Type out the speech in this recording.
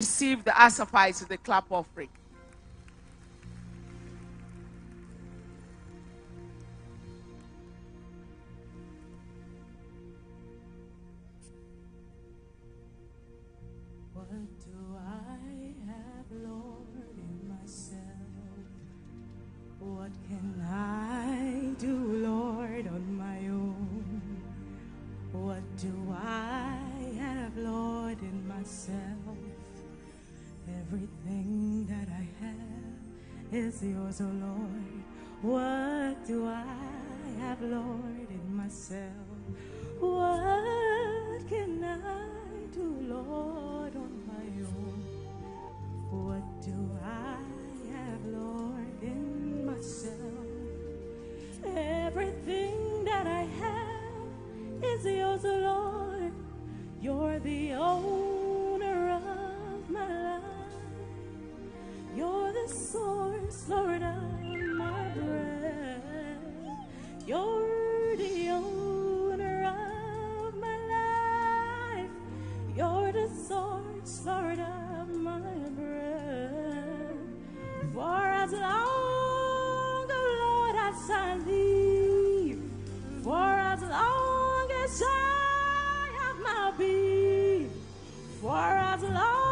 receive the sacrifice, the clap offering. What do I have, Lord, in myself? What can I is yours, oh Lord. What do I have, Lord, in myself? What can I do, Lord, on my own? What do I have, Lord, in myself? Everything that I have is yours, oh Lord. You're the owner of my life. You're the source, Lord, of my breath. You're the owner of my life. You're the source, Lord, of my breath. For as long, oh Lord, as I live, for as long as I have my being, for as long